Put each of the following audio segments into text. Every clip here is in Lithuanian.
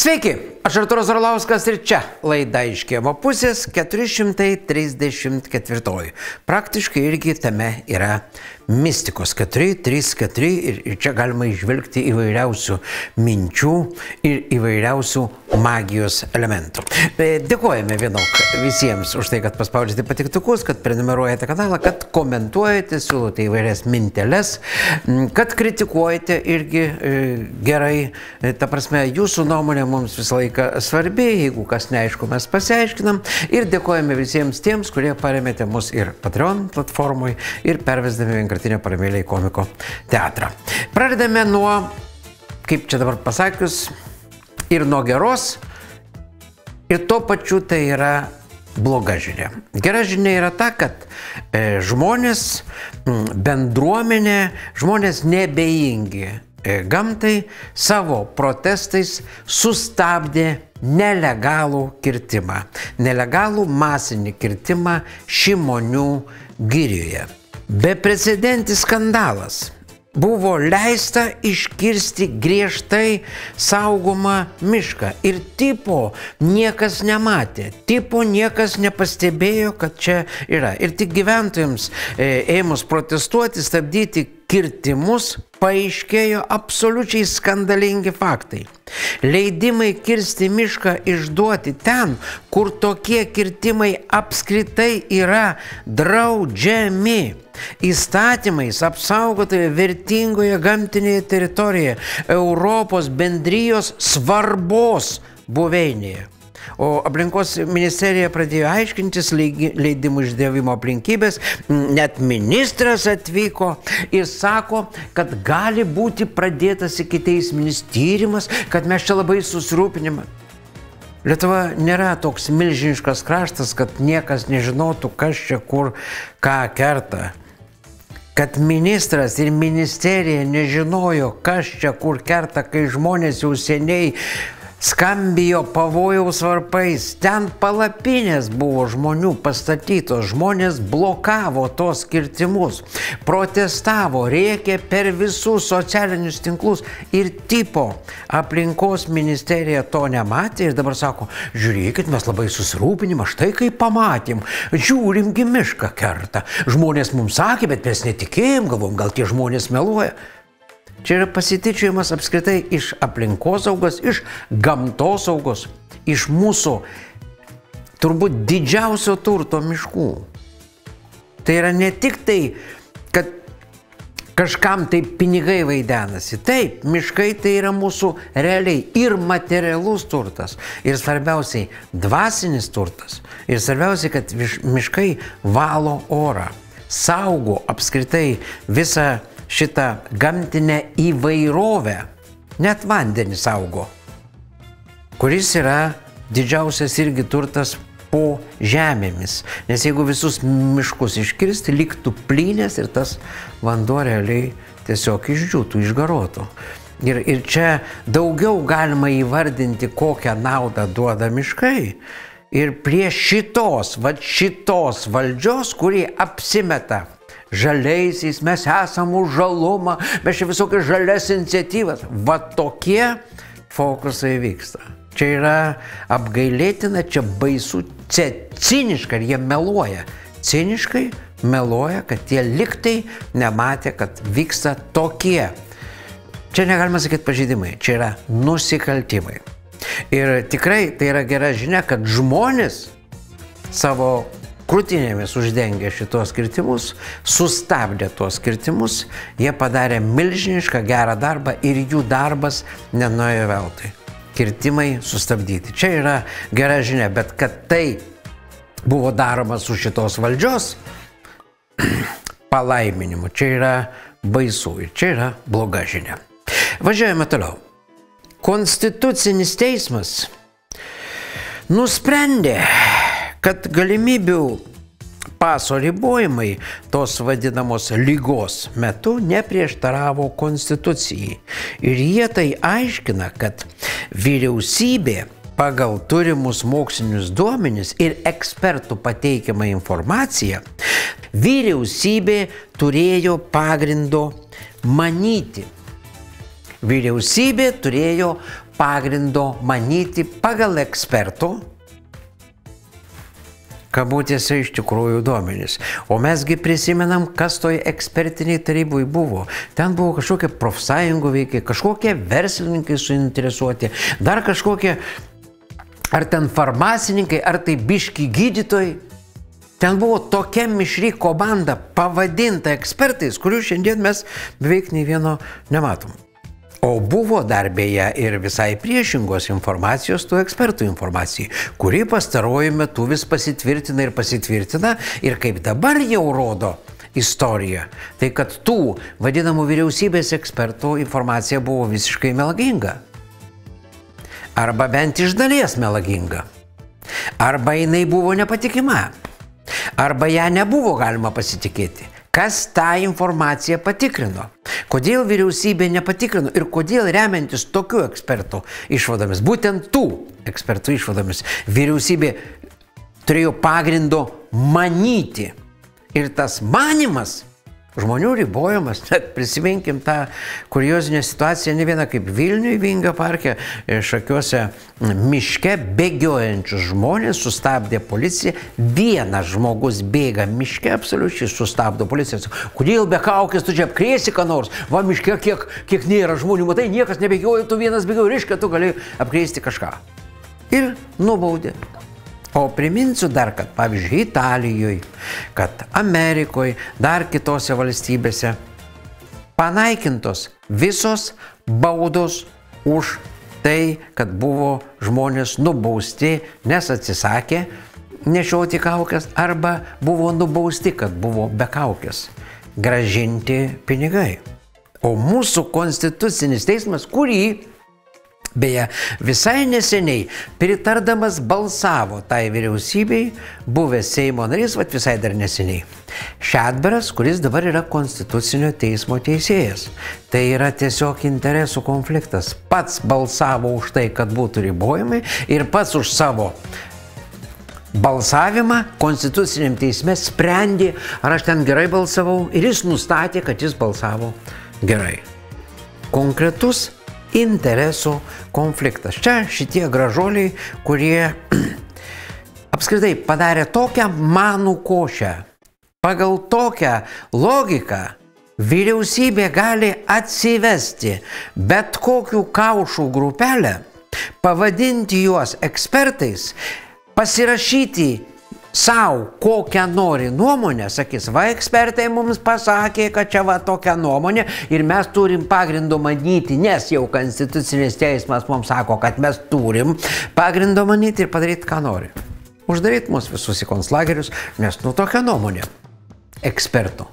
Sveiki, aš Arturas Orlauskas ir čia laida iš kiemo pusės 434. Praktiškai irgi tame yra mistikos 4, 3, 4 ir, ir čia galima išvelgti įvairiausių minčių ir įvairiausių magijos elementų. E, dėkojame vienok visiems už tai, kad paspaudžiate patiktukus, kad prenumeruojate kanalą, kad komentuojate, siūlote įvairias minteles, kad kritikuojate irgi e, gerai. E, ta prasme, jūsų nuomonė mums visą laiką svarbi, jeigu kas neaišku, mes pasiaiškinam. Ir dėkojame visiems tiems, kurie paremėte mus ir Patreon platformoje, ir pervesdami vienkartinę paramėlę į komiko teatrą. Pradedame nuo, kaip čia dabar pasakius, ir nuo geros, ir tuo pačiu tai yra bloga žinia. Gera žinia yra ta, kad e, žmonės, bendruomenė, žmonės nebejingi e, gamtai savo protestais sustabdė nelegalų kirtimą, nelegalų masinį kirtimą Šimonių girioje. Beprecedentis skandalas buvo leista iškirsti griežtai saugomą mišką. Ir tipo niekas nematė, tipo niekas nepastebėjo, kad čia yra. Ir tik gyventojams e, ėmus protestuoti, stabdyti kirtimus, paaiškėjo absoliučiai skandalingi faktai. Leidimai kirsti mišką išduoti ten, kur tokie kirtimai apskritai yra draudžiami. Įstatymais apsaugotoje vertingoje gamtinėje teritorijoje Europos bendrijos svarbos buveinėje. O aplinkos ministerija pradėjo aiškintis leidimų išdėvimo aplinkybės, net ministras atvyko ir sako, kad gali būti pradėtas iki teisminis tyrimas, kad mes čia labai susirūpinimą. Lietuva nėra toks milžiniškas kraštas, kad niekas nežinotų, kas čia kur ką kerta kad ministras ir ministerija nežinojo, kas čia kur kerta, kai žmonės jau seniai Skambijo pavojaus varpais, ten palapinės buvo žmonių pastatytos, žmonės blokavo tos kirtimus, protestavo, rėkė per visus socialinius tinklus ir tipo. Aplinkos ministerija to nematė ir dabar sako, žiūrėkit, mes labai susirūpinim, aš tai kaip pamatėm, žiūrimgi mišką kerta. Žmonės mums sakė, bet mes netikėjom, galvom, gal tie žmonės meluoja. Čia yra pasityčiojimas apskritai iš aplinkosaugos, iš gamtosaugos, iš mūsų turbūt didžiausio turto miškų. Tai yra ne tik tai, kad kažkam tai pinigai vaidenasi. Taip, miškai tai yra mūsų realiai ir materialus turtas, ir svarbiausiai dvasinis turtas, ir svarbiausiai, kad miškai valo orą, saugo apskritai visą šitą gamtinę įvairovę, net vandenį saugo, kuris yra didžiausias irgi turtas po žemėmis. Nes jeigu visus miškus iškirsti, liktų plynės ir tas vanduo realiai tiesiog išdžiūtų, išgarotų. Ir, ir čia daugiau galima įvardinti, kokią naudą duoda miškai. Ir prie šitos, va šitos valdžios, kuri apsimeta žaliaisiais, mes esam už žalumą, mes čia visokias žalias iniciatyvas. Va tokie fokusai vyksta. Čia yra apgailėtina, čia baisu, ciniška ir jie meluoja. Ciniškai meluoja, kad tie liktai nematė, kad vyksta tokie. Čia negalima sakyti pažydimai, čia yra nusikaltimai. Ir tikrai tai yra gera žinia, kad žmonės savo krūtinėmis uždengė šitos kirtimus, sustabdė tuos kirtimus, jie padarė milžinišką gerą darbą ir jų darbas nenuėjo veltui. Kirtimai sustabdyti. Čia yra gera žinia, bet kad tai buvo daroma su šitos valdžios palaiminimu, čia yra baisu ir čia yra bloga žinia. Važiuojame toliau. Konstitucinis teismas nusprendė kad galimybių paso ribojimai tos vadinamos lygos metu neprieštaravo konstitucijai. Ir jie tai aiškina, kad vyriausybė pagal turimus mokslinius duomenis ir ekspertų pateikiamą informaciją, vyriausybė turėjo pagrindo manyti. Vyriausybė turėjo pagrindo manyti pagal ekspertų kabutėse iš tikrųjų duomenys. O mesgi prisimenam, kas toj ekspertiniai tarybai buvo. Ten buvo kažkokie profsąjungų veikiai, kažkokie verslininkai suinteresuoti, dar kažkokie, ar ten farmacininkai, ar tai biški gydytojai. Ten buvo tokia mišri komanda pavadinta ekspertais, kurių šiandien mes beveik nei vieno nematom. O buvo dar beje ir visai priešingos informacijos tų ekspertų informacijai, kuri pastaruoju metu vis pasitvirtina ir pasitvirtina ir kaip dabar jau rodo istorija, tai kad tų vadinamų vyriausybės ekspertų informacija buvo visiškai melaginga. Arba bent iš dalies melaginga. Arba jinai buvo nepatikima. Arba ją nebuvo galima pasitikėti. Kas tą informaciją patikrino? Kodėl vyriausybė nepatikrino ir kodėl remiantis tokių ekspertų išvadomis, būtent tų ekspertų išvadomis, vyriausybė turėjo pagrindo manyti. Ir tas manimas žmonių ribojimas. Net prisiminkim tą kuriozinę situaciją, ne vieną kaip Vilniui Vingio parke, šakiuose miške bėgiojančius žmonės sustabdė policija. Vienas žmogus bėga miške, absoliučiai sustabdo policija. Kodėl be kaukės tu čia apkrėsi ką nors? Va miške kiek, kiek nėra žmonių, matai, niekas nebėgioja, tu vienas bėgioji, reiškia, tu gali apkrėsti kažką. Ir nubaudė. O priminsiu dar, kad pavyzdžiui Italijoje, kad Amerikoje, dar kitose valstybėse panaikintos visos baudos už tai, kad buvo žmonės nubausti, nes atsisakė nešioti kaukės arba buvo nubausti, kad buvo be kaukės. Gražinti pinigai. O mūsų konstitucinis teismas, kurį Beje, visai neseniai pritardamas balsavo tai vyriausybei, buvęs Seimo narys, vad visai dar neseniai. Šedberas, kuris dabar yra Konstitucinio teismo teisėjas. Tai yra tiesiog interesų konfliktas. Pats balsavo už tai, kad būtų ribojimai ir pats už savo balsavimą Konstituciniam teisme sprendė, ar aš ten gerai balsavau ir jis nustatė, kad jis balsavo gerai. Konkretus interesų konfliktas. Čia šitie gražoliai, kurie apskritai padarė tokią manų košę. Pagal tokią logiką vyriausybė gali atsivesti bet kokių kaušų grupelę, pavadinti juos ekspertais, pasirašyti savo kokią nori nuomonę, sakys, va ekspertai mums pasakė, kad čia va tokia nuomonė ir mes turim pagrindo manyti, nes jau konstitucinis teismas mums sako, kad mes turim pagrindo manyti ir padaryti, ką nori. Uždaryti mus visus į konslagerius, nes nu tokia nuomonė ekspertų.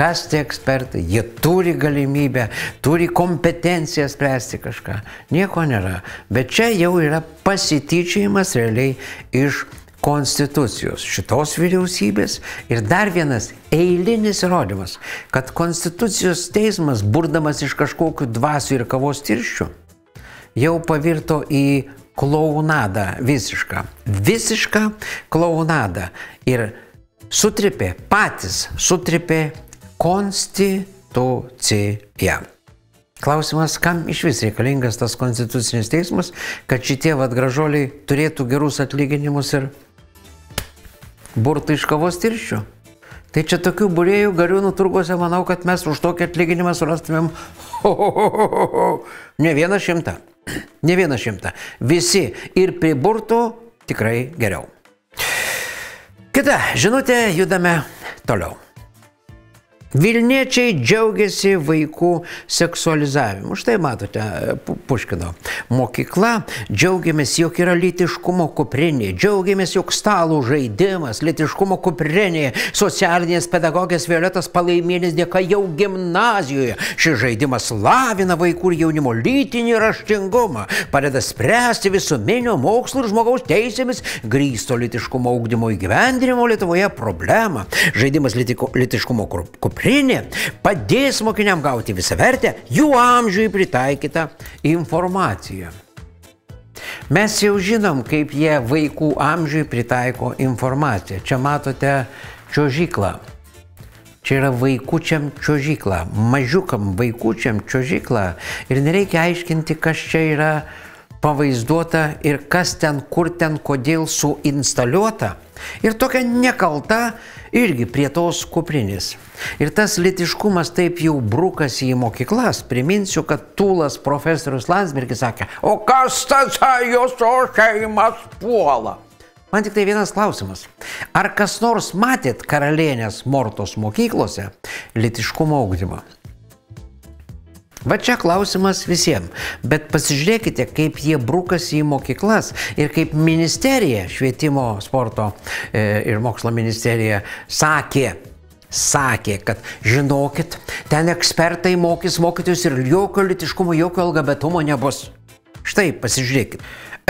Kas tie ekspertai? Jie turi galimybę, turi kompetenciją spręsti kažką. Nieko nėra. Bet čia jau yra pasityčiajimas realiai iš konstitucijos šitos vyriausybės ir dar vienas eilinis įrodymas, kad konstitucijos teismas, burdamas iš kažkokių dvasių ir kavos tirščių, jau pavirto į klaunadą visišką. Visišką klaunadą. Ir sutripė, patys sutripė konstitucija. Klausimas, kam iš vis reikalingas tas konstitucinis teismas, kad šitie vad gražoliai turėtų gerus atlyginimus ir burtų iš kavos tirščių. Tai čia tokių būrėjų gariūnų turguose manau, kad mes už tokį atlyginimą surastumėm ho, ho, ho, ho, ho. ne vieną šimtą. Ne vieną šimtą. Visi ir prie burtų tikrai geriau. Kita žinutė, judame toliau. Vilniečiai džiaugiasi vaikų seksualizavimu. Štai matote, Puškino mokykla, džiaugiamės, jog yra litiškumo kuprinė, džiaugiamės, jog stalų žaidimas, litiškumo kuprinė, socialinės pedagogės Violetas Palaimėlis dėka jau gimnazijoje. Šis žaidimas lavina vaikų ir jaunimo lytinį raštingumą, padeda spręsti visuomenio mokslo ir žmogaus teisėmis grįsto litiškumo augdymo įgyvendinimo Lietuvoje problemą. Žaidimas litiko, litiškumo kuprinė kuprinė padės mokiniam gauti visą vertę jų amžiui pritaikytą informaciją. Mes jau žinom, kaip jie vaikų amžiui pritaiko informaciją. Čia matote čiožyklą. Čia yra vaikučiam čiožykla, mažiukam vaikučiam čiožykla. Ir nereikia aiškinti, kas čia yra pavaizduota ir kas ten, kur ten, kodėl suinstaliuota. Ir tokia nekalta irgi prie tos kuprinės. Ir tas litiškumas taip jau brukasi į mokyklas. Priminsiu, kad Tūlas profesorius Landsbergis sakė, o kas tas jūsų šeimas puola? Man tik tai vienas klausimas. Ar kas nors matėt karalienės Mortos mokyklose litiškumo augdymą? Va čia klausimas visiems. Bet pasižiūrėkite, kaip jie brukasi į mokyklas ir kaip ministerija, švietimo, sporto e, ir mokslo ministerija sakė, sakė, kad žinokit, ten ekspertai mokys mokytojus ir jokio litiškumo, jokio LGBTumo nebus. Štai pasižiūrėkit.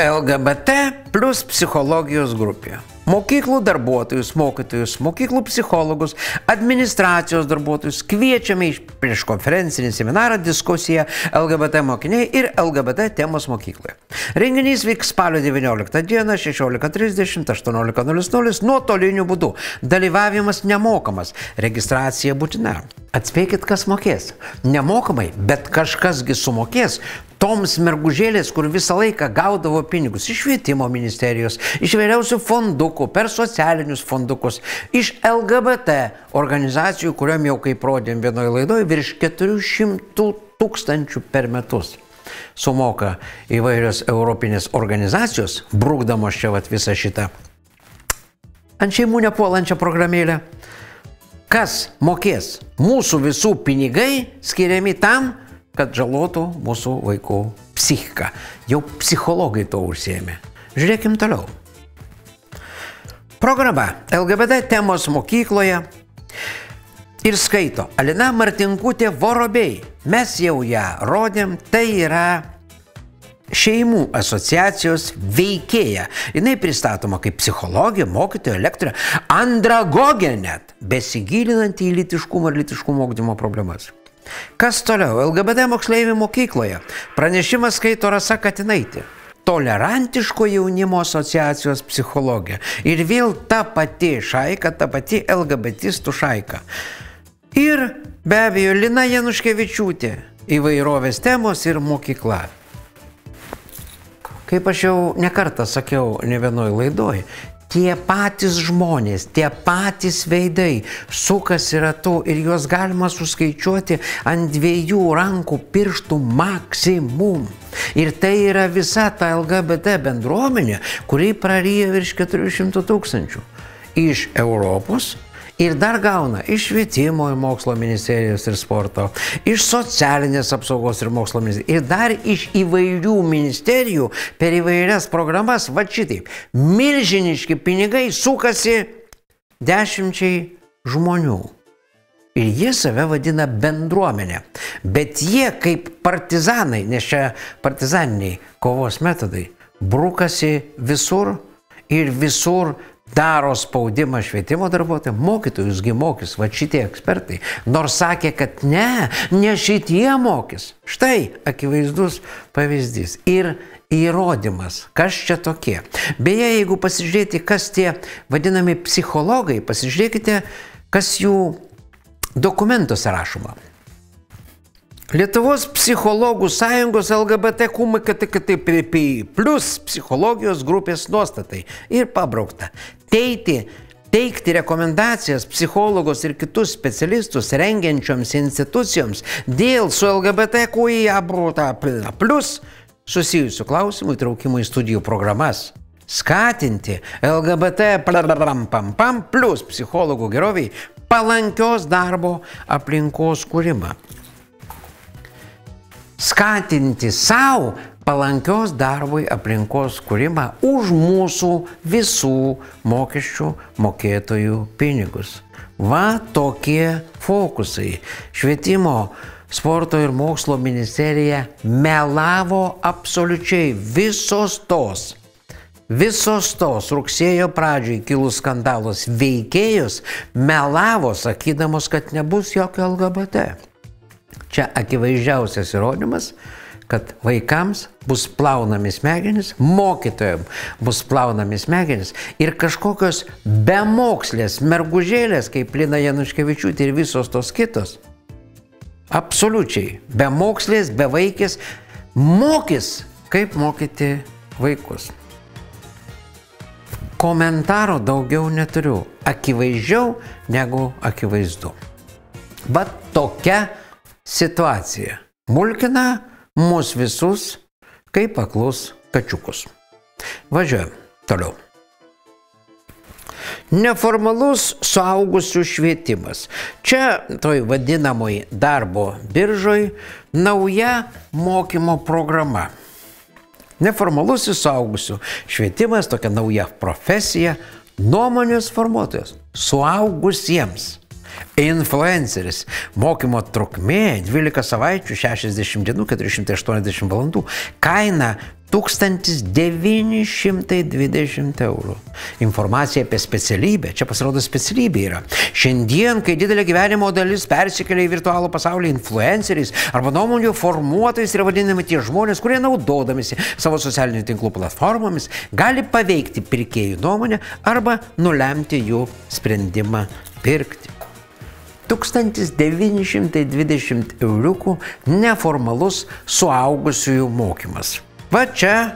LGBT plus psichologijos grupė mokyklų darbuotojus, mokytojus, mokyklų psichologus, administracijos darbuotojus kviečiame iš prieš konferencinį seminarą diskusiją LGBT mokiniai ir LGBT temos mokykloje. Renginys vyks spalio 19 dieną 16.30 18.00 nuotoliniu būdu. Dalyvavimas nemokamas, registracija būtina. Atspėkit, kas mokės. Nemokamai, bet kažkasgi sumokės toms mergužėlės, kur visą laiką gaudavo pinigus iš švietimo ministerijos, iš vairiausių fondukų, per socialinius fondukus, iš LGBT organizacijų, kuriuom jau kaip rodėm vienoje laidoje, virš 400 tūkstančių per metus sumoka įvairios europinės organizacijos, brūkdamos čia vat visą šitą ant šeimų nepuolančią programėlę. Kas mokės? Mūsų visų pinigai skiriami tam, kad žalotų mūsų vaikų psichiką. Jau psichologai to užsėmė. Žiūrėkim toliau. Programa LGBT temos mokykloje ir skaito Alina Martinkutė Vorobei. Mes jau ją rodėm, tai yra šeimų asociacijos veikėja. Jis pristatoma kaip psichologija, mokytoja, lektorė, andragogė net, besigilinant į litiškumo ir litiškumo augdymo problemas. Kas toliau? LGBT moksleivių mokykloje. Pranešimas skaito Rasa Katinaitė. Tolerantiško jaunimo asociacijos psichologija. Ir vėl ta pati šaika, ta pati LGBTistų šaika. Ir be abejo Lina Januškevičiūtė. Įvairovės temos ir mokykla. Kaip aš jau nekartą sakiau ne vienoj laidoj, tie patys žmonės, tie patys veidai sukasi ratu ir juos galima suskaičiuoti ant dviejų rankų pirštų maksimum. Ir tai yra visa ta LGBT bendruomenė, kuri praryja virš 400 tūkstančių iš Europos ir dar gauna iš švietimo ir mokslo ministerijos ir sporto, iš socialinės apsaugos ir mokslo ministerijos ir dar iš įvairių ministerijų per įvairias programas, va šitaip, milžiniški pinigai sukasi dešimčiai žmonių. Ir jie save vadina bendruomenė. Bet jie kaip partizanai, nes čia partizaniniai kovos metodai, brukasi visur ir visur daro spaudimą švietimo darbuotojams, mokytojusgi mokys, va šitie ekspertai. Nors sakė, kad ne, ne šitie mokys. Štai akivaizdus pavyzdys. Ir įrodymas, kas čia tokie. Beje, jeigu pasižiūrėti, kas tie vadinami psichologai, pasižiūrėkite, kas jų dokumentuose rašoma. Lietuvos psichologų sąjungos LGBTQMKTKTPI plus psichologijos grupės nuostatai ir pabraukta. Teiti, teikti rekomendacijas psichologos ir kitus specialistus rengiančioms institucijoms dėl su LGBTQIA plus susijusių klausimų įtraukimų į studijų programas. Skatinti LGBT plus psichologų geroviai palankios darbo aplinkos kūrimą. Skatinti savo palankios darbui aplinkos kūrimą už mūsų visų mokesčių mokėtojų pinigus. Va tokie fokusai. Švietimo, sporto ir mokslo ministerija melavo absoliučiai visos tos Visos tos rugsėjo pradžioj kilus skandalos veikėjus melavo, sakydamos, kad nebus jokio LGBT. Čia akivaizdžiausias įrodymas, kad vaikams bus plaunami smegenys, mokytojams bus plaunami smegenys ir kažkokios bemokslės mergužėlės, kaip Lina Januškevičiūtė ir visos tos kitos, absoliučiai bemokslės, bevaikės, mokys kaip mokyti vaikus. Komentaro daugiau neturiu, akivaizdžiau negu akivaizdu. Bet tokia situacija mulkina mus visus kaip aklus kačiukus. Važiuojam toliau. Neformalus suaugusių švietimas. Čia toj vadinamoj darbo biržoj nauja mokymo programa. Neformalusis suaugusių švietimas, tokia nauja profesija, nuomonės formuotojas suaugusiems. Influenceris. Mokymo trukmė 12 savaičių, 60 dienų, 480 valandų. Kaina 1920 eurų. Informacija apie specialybę. Čia pasirodo specialybė yra. Šiandien, kai didelė gyvenimo dalis persikelia į virtualų pasaulį influenceriais arba nuomonių formuotojais yra vadinami tie žmonės, kurie naudodamisi savo socialinių tinklų platformomis gali paveikti pirkėjų nuomonę arba nulemti jų sprendimą pirkti. 1920 euriukų neformalus suaugusiųjų mokymas. Va čia,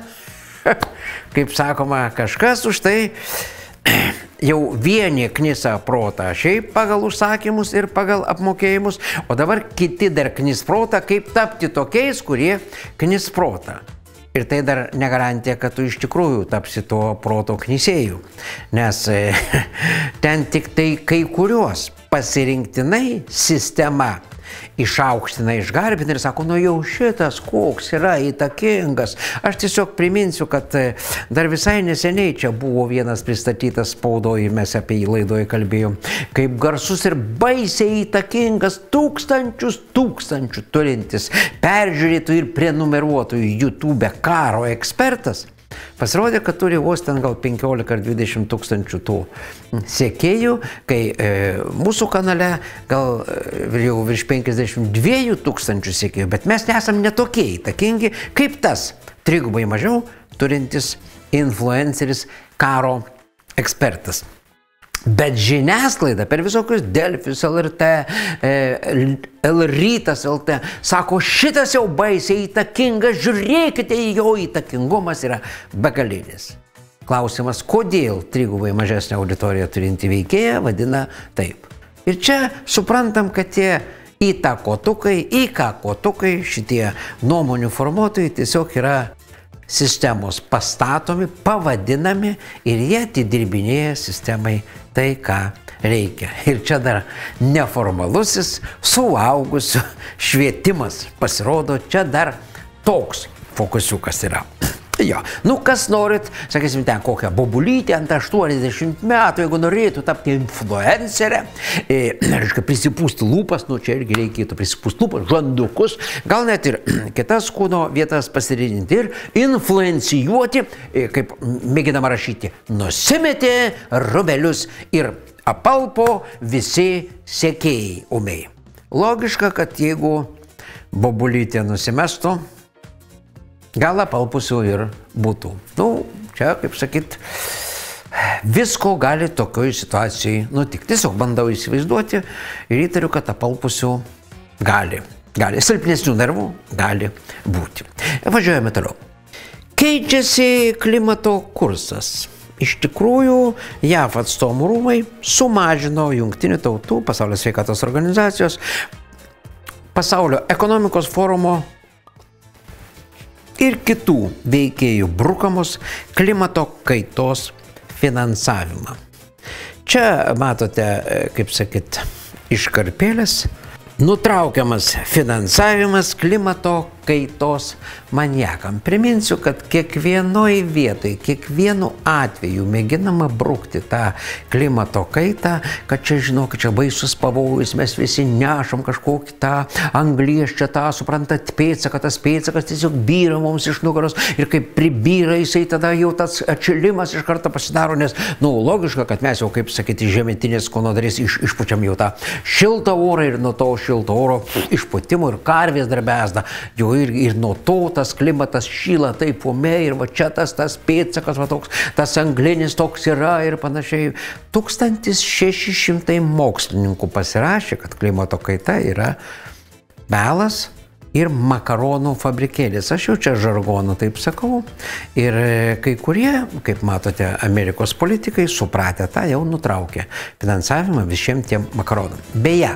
kaip sakoma, kažkas už tai jau vieni knisa protą šiaip pagal užsakymus ir pagal apmokėjimus, o dabar kiti dar knis protą, kaip tapti tokiais, kurie knis protą. Ir tai dar negarantija, kad tu iš tikrųjų tapsi to proto knisėjų, nes ten tik tai kai kurios pasirinktinai sistema išaukština, išgarbina ir sako, nu jau šitas koks yra įtakingas. Aš tiesiog priminsiu, kad e, dar visai neseniai čia buvo vienas pristatytas spaudoje, mes apie jį laidoje kalbėjom, kaip garsus ir baisiai įtakingas tūkstančius tūkstančių turintis peržiūrėtų ir prenumeruotojų YouTube karo ekspertas. Pasirodė, kad turi vos ten gal 15 ar 20 tūkstančių tų sėkėjų, kai e, mūsų kanale gal e, jau virš 52 tūkstančių sėkėjų, bet mes nesam netokie įtakingi kaip tas trigubai mažiau turintis influenceris karo ekspertas. Bet žiniasklaida per visokius Delfius, LRT, Lrytas LT sako, šitas jau baisiai įtakingas, žiūrėkite, jo įtakingumas yra begalinis. Klausimas, kodėl trigubai mažesnę auditoriją turinti veikėja vadina taip. Ir čia suprantam, kad tie įtakotukai, įkakotukai, šitie nuomonių formuotojai tiesiog yra sistemos pastatomi, pavadinami ir jie atidirbinėja sistemai tai, ką reikia. Ir čia dar neformalusis suaugusių švietimas pasirodo, čia dar toks fokusiukas yra. Jo, nu kas norit, sakysim, ten kokią bobulytę ant 80 metų, jeigu norėtų tapti influencerę, e, reiškia, prisipūsti lūpas, nu čia irgi reikėtų prisipūsti lūpas, žandukus, gal net ir kitas kūno vietas pasirinkti ir influencijuoti, e, kaip mėginama rašyti, nusimetė rubelius ir apalpo visi sekėjai umiai. Logiška, kad jeigu bobulytė nusimestų, gal apalpusių ir būtų. Nu, čia, kaip sakyt, visko gali tokioj situacijai nutikti. Tiesiog bandau įsivaizduoti ir įtariu, kad apalpusių gali. Gali, silpnesnių nervų gali būti. Važiuojame toliau. Keičiasi klimato kursas. Iš tikrųjų, JAV atstovų rūmai sumažino Junktinių tautų, pasaulio sveikatos organizacijos, pasaulio ekonomikos forumo ir kitų veikėjų brukamus klimato kaitos finansavimą. Čia matote, kaip sakyt, iškarpėlės, nutraukiamas finansavimas klimato kaitos maniakam. Priminsiu, kad kiekvienoj vietoj, kiekvienu atveju mėginama brukti tą klimato kaitą, kad čia, žinok, čia baisus pavojus, mes visi nešam kažkokį tą anglies čia tą, suprantat, pėdsaką, tas pėdsakas tiesiog byra mums iš nugaros ir kaip pribyra jisai tada jau tas atšilimas iš karto pasidaro, nes, na, nu, logiška, kad mes jau, kaip sakyti, žemetinės konodarės iš, išpučiam jau tą šiltą orą ir nuo to šilto oro išputimo ir karvės darbesda, jau ir, ir nuo to tas klimatas šyla taip umiai ir va čia tas, tas pėtsakas, va toks, tas anglinis toks yra ir panašiai. 1600 mokslininkų pasirašė, kad klimato kaita yra melas, ir makaronų fabrikėlis. Aš jau čia žargonu taip sakau. Ir e, kai kurie, kaip matote, Amerikos politikai supratę tą jau nutraukė finansavimą visiems tiem makaronam. Beje,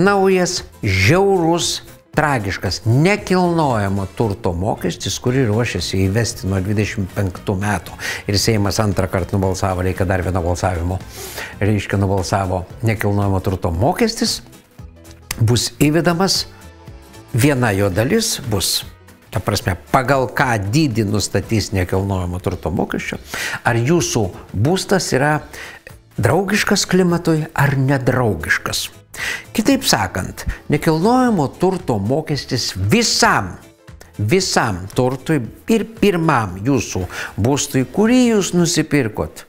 naujas žiaurus tragiškas nekilnojamo turto mokestis, kurį ruošiasi įvesti nuo 25 metų. Ir Seimas antrą kartą nubalsavo, reikia dar vieno balsavimo, reiškia nubalsavo nekilnojamo turto mokestis, bus įvedamas, viena jo dalis bus Ta prasme, pagal ką dydį nustatys nekilnojamo turto mokesčio, ar jūsų būstas yra draugiškas klimatui ar nedraugiškas. Kitaip sakant, nekilnojamo turto mokestis visam, visam turtui ir pirmam jūsų būstui, kurį jūs nusipirkot,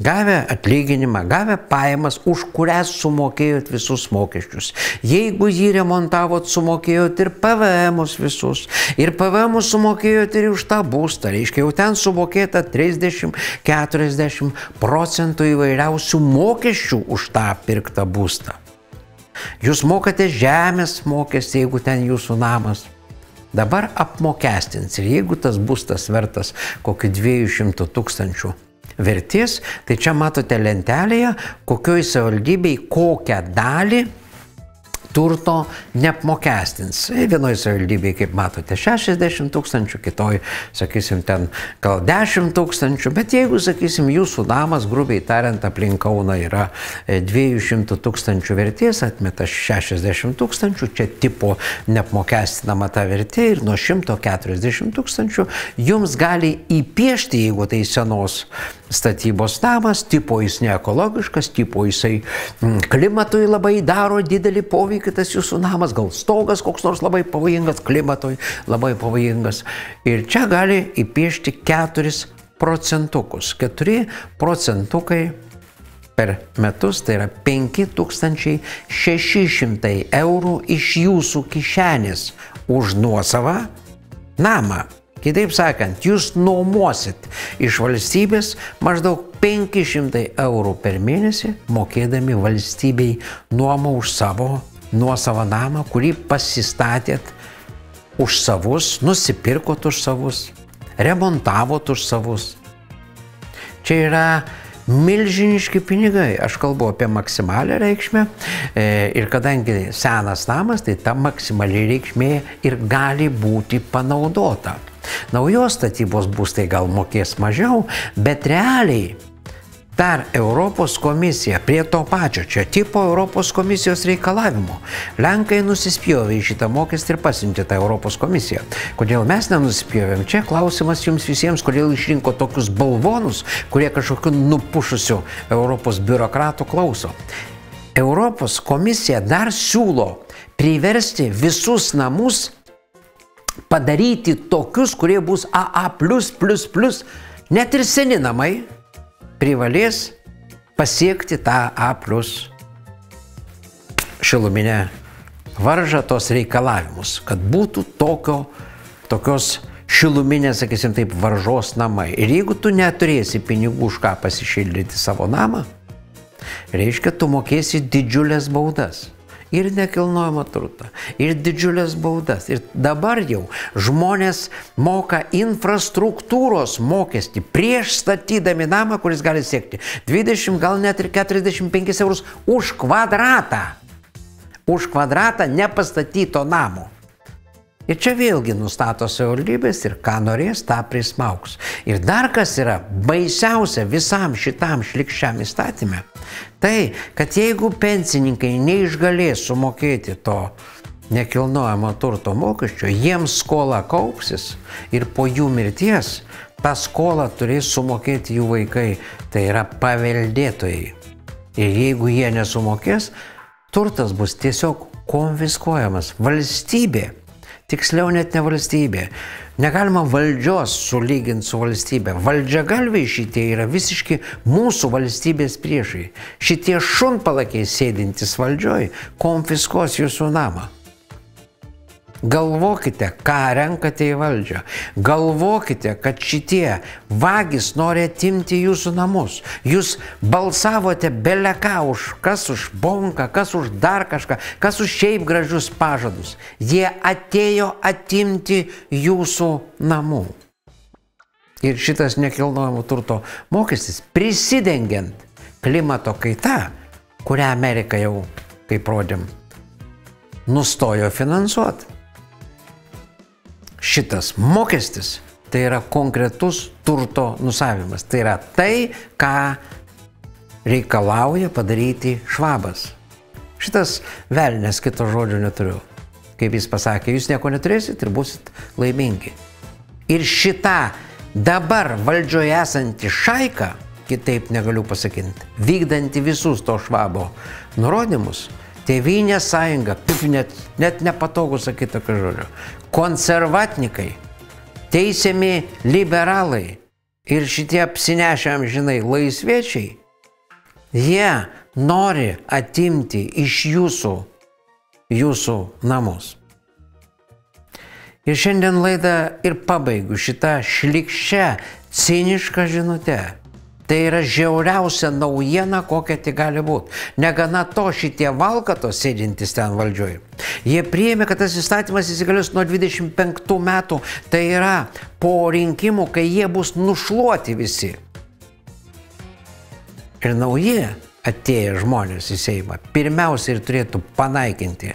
Gavę atlyginimą, gavę pajamas, už kurias sumokėjot visus mokesčius. Jeigu jį remontavot, sumokėjot ir PVM visus. Ir PVM sumokėjot ir už tą būstą. Reiškia, jau ten sumokėta 30-40 procentų įvairiausių mokesčių už tą pirktą būstą. Jūs mokate žemės mokestį, jeigu ten jūsų namas. Dabar apmokestins ir jeigu tas būstas vertas kokiu 200 tūkstančių vertės, tai čia matote lentelėje, kokioj savivaldybei kokią dalį turto neapmokestins. Vienoje savivaldybėje, kaip matote, 60 tūkstančių, kitoj, sakysim, ten gal 10 tūkstančių, bet jeigu, sakysim, jūsų namas, grubiai tariant, aplink Kauną yra 200 e, tūkstančių vertės, atmeta 60 tūkstančių, čia tipo neapmokestinama ta vertė ir nuo 140 tūkstančių jums gali įpiešti, jeigu tai senos statybos namas, tipo jis neekologiškas, tipo jisai mm, klimatui labai daro didelį poveikį tas jūsų namas, gal stogas koks nors labai pavojingas, klimatui labai pavojingas. Ir čia gali įpiešti 4 procentukus. 4 procentukai per metus, tai yra 5600 eurų iš jūsų kišenės už nuosavą namą. Kitaip sakant, jūs nuomosit iš valstybės maždaug 500 eurų per mėnesį, mokėdami valstybei nuomą už savo nuosavą namą, kurį pasistatėt už savus, nusipirkot už savus, remontavot už savus. Čia yra milžiniški pinigai. Aš kalbu apie maksimalę reikšmę e, ir kadangi senas namas, tai ta maksimali reikšmė ir gali būti panaudota. Naujos statybos būstai gal mokės mažiau, bet realiai per Europos komisiją prie to pačio, čia tipo Europos komisijos reikalavimo. Lenkai nusispjovė į šitą mokestį ir pasiuntė tą Europos komisiją. Kodėl mes nenusispjovėm? Čia klausimas jums visiems, kodėl išrinko tokius balvonus, kurie kažkokiu nupušusiu Europos biurokratų klauso. Europos komisija dar siūlo priversti visus namus padaryti tokius, kurie bus AA, net ir seni namai privalės pasiekti tą A šiluminę varžą tos reikalavimus, kad būtų tokio, tokios šiluminės, sakysim taip, varžos namai. Ir jeigu tu neturėsi pinigų už ką pasišildyti savo namą, reiškia, tu mokėsi didžiulės baudas ir nekilnojamo turto, ir didžiulės baudas. Ir dabar jau žmonės moka infrastruktūros mokestį prieš statydami namą, kuris gali siekti 20, gal net ir 45 eurus už kvadratą. Už kvadratą nepastatyto namo. Ir čia vėlgi nustato savivaldybės ir ką norės, tą prismauks. Ir dar kas yra baisiausia visam šitam šlikščiam įstatymė, tai, kad jeigu pensininkai neišgalės sumokėti to nekilnojamo turto mokesčio, jiems skola kaupsis ir po jų mirties tą skolą turės sumokėti jų vaikai, tai yra paveldėtojai. Ir jeigu jie nesumokės, turtas bus tiesiog konfiskuojamas. Valstybė tiksliau net ne valstybė. Negalima valdžios sulyginti su valstybė. Valdžia galviai šitie yra visiški mūsų valstybės priešai. Šitie šunpalakiai sėdintys valdžioj konfiskuos jūsų namą. Galvokite, ką renkate į valdžią. Galvokite, kad šitie vagis nori atimti jūsų namus. Jūs balsavote beleką už, kas už bonką, kas už dar kažką, kas už šiaip gražius pažadus. Jie atėjo atimti jūsų namų. Ir šitas nekilnojamo turto mokestis prisidengiant klimato kaita, kurią Amerika jau, kaip rodėm, nustojo finansuoti šitas mokestis tai yra konkretus turto nusavimas. Tai yra tai, ką reikalauja padaryti švabas. Šitas velnės kito žodžio neturiu. Kaip jis pasakė, jūs nieko neturėsit ir busit laimingi. Ir šita dabar valdžioje esanti šaika, kitaip negaliu pasakyti, vykdanti visus to švabo nurodymus, Tevinė sąjunga, pif, net, net nepatogu sakyti tokio žodžio, konservatnikai, teisiami liberalai ir šitie apsinešę amžinai laisviečiai, jie nori atimti iš jūsų jūsų namus. Ir šiandien laidą ir pabaigiu šitą šlikščią, cinišką žinutę. Tai yra žiauriausia naujiena, kokia tik gali būti. Negana to šitie valkatos sėdintys ten valdžioj. Jie priėmė, kad tas įstatymas įsigalios nuo 25 metų. Tai yra po rinkimų, kai jie bus nušluoti visi. Ir nauji atėję žmonės į Seimą pirmiausia ir turėtų panaikinti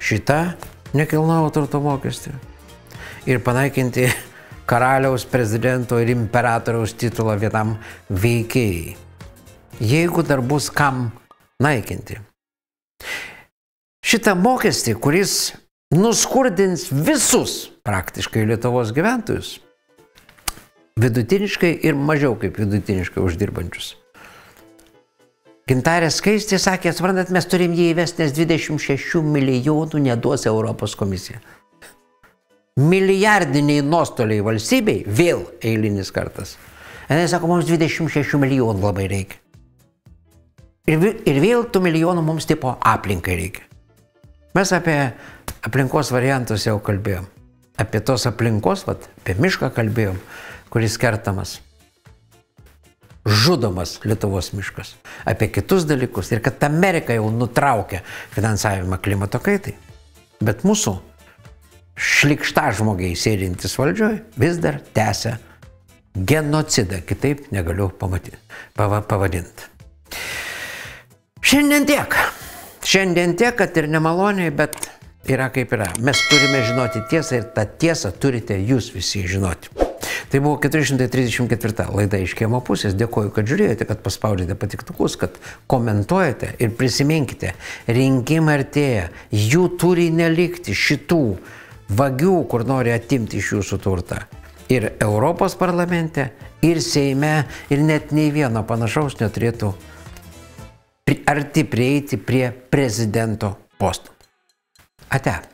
šitą nekilnojamo turto mokestį. Ir panaikinti karaliaus, prezidento ir imperatoriaus titulą vienam veikėjai. Jeigu dar bus kam naikinti. Šitą mokestį, kuris nuskurdins visus praktiškai Lietuvos gyventojus, vidutiniškai ir mažiau kaip vidutiniškai uždirbančius. Gintarė skaistė sakė, suprantat, mes turim jį įvesti, nes 26 milijonų neduos Europos komisija milijardiniai nuostoliai valstybei, vėl eilinis kartas. Jis sako, mums 26 milijonų labai reikia. Ir, ir vėl tų milijonų mums tipo aplinkai reikia. Mes apie aplinkos variantus jau kalbėjom. Apie tos aplinkos, vat, apie mišką kalbėjom, kuris kertamas. Žudomas Lietuvos miškas. Apie kitus dalykus. Ir kad Amerika jau nutraukė finansavimą klimato kaitai. Bet mūsų šlikšta žmogiai sėdintis valdžioje vis dar tęsia genocidą, kitaip negaliu pamatyti, pava, pavadinti. Šiandien tiek. Šiandien tiek, kad ir nemaloniai, bet yra kaip yra. Mes turime žinoti tiesą ir tą tiesą turite jūs visi žinoti. Tai buvo 434 laida iš kiemo pusės. Dėkuoju, kad žiūrėjote, kad paspaudėte patiktukus, kad komentuojate ir prisiminkite, rinkimai artėja, jų turi nelikti šitų vagių, kur nori atimti iš jūsų turtą. Ir Europos parlamente, ir Seime, ir net nei vieno panašaus neturėtų arti prieiti prie prezidento postų. Ate.